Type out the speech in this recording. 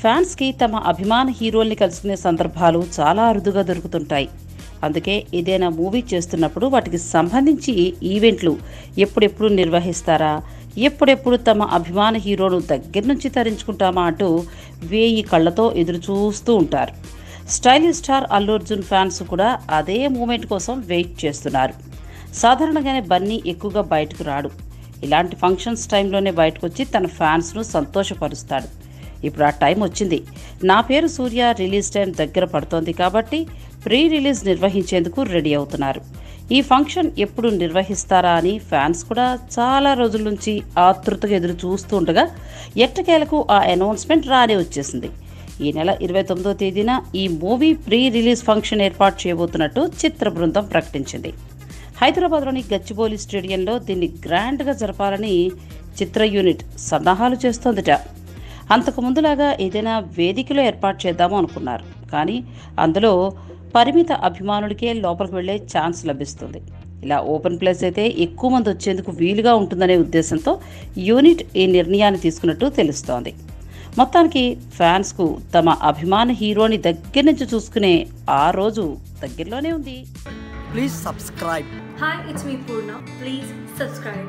ఫ్యాన్స్కి తమ అభిమాన హీరోల్ని కలుసుకునే సందర్భాలు చాలా అరుదుగా దొరుకుతుంటాయి. అందుకే ఏదైనా మూవీ చేస్తున్నప్పుడు వాటికి సంబంధించి ఈవెంట్లు ఎప్పుడెప్పుడు నిర్వహిస్తారా? ఎప్పుడెప్పుడు తమ అభిమాన హీరోను దగ్గర నుంచి తరించుకుంటామా అంటూ వేయి కళ్ళతో ఎదురు చూస్తూ ఉంటారు. Stylish star Allu Arjun fans కూడా అదే మూమెంట్ కోసం వెయిట్ చేస్తున్నారు. సాధారణంగానే బన్నీ ఎక్కువగా బయటకు రాడు. ఇలాంటి ఫంక్షన్స్ టైంలోనే బయటకు వచ్చి తన ఫ్యాన్స్ను సంతోషపరుస్తాడు. ఇప్పుడు ఆ టైం వచ్చింది. నా పేరు సూర్య రిలీజ్ టైం దగ్గర పడుతోంది కాబట్టి ప్రీ రిలీజ్ నిర్వహించేందుకు రెడీ అవుతున్నారు. ఈ ఫంక్షన్ ఎప్పుడు నిర్వహిస్తారా అని ఫ్యాన్స్ కూడా చాలా రోజుల నుంచి ఆతృతగా ఎదురు చూస్తుండగా ఎట్టకేలకు ఆ అనౌన్స్మెంట్ రానే వచ్చేసింది. ఈ నెల ఇరవై తొమ్మిదో తేదీన ఈ మూవీ ప్రీ రిలీజ్ ఫంక్షన్ ఏర్పాటు చేయబోతున్నట్టు చిత్ర బృందం ప్రకటించింది. హైదరాబాద్లోని గచ్చిబౌలి స్టేడియంలో దీన్ని గ్రాండ్గా జరపాలని చిత్ర యూనిట్ సన్నాహాలు చేస్తోందిట. అంతకు ముందులాగా ఏదైనా వేదికలో ఏర్పాటు చేద్దాము అనుకున్నారు కానీ అందులో పరిమిత అభిమానులకే లోపలికి వెళ్ళే ఛాన్స్ లభిస్తుంది ఇలా ఓపెన్ ప్లేస్ అయితే ఎక్కువ మంది వచ్చేందుకు వీలుగా ఉంటుందనే ఉద్దేశంతో యూనిట్ ఈ నిర్ణయాన్ని తీసుకున్నట్టు తెలుస్తోంది మొత్తానికి ఫ్యాన్స్కు తమ అభిమాన హీరోని దగ్గర నుంచి చూసుకునే ఆ రోజు దగ్గరలోనే ఉంది Please subscribe. Hi, it's me Purna. Please subscribe.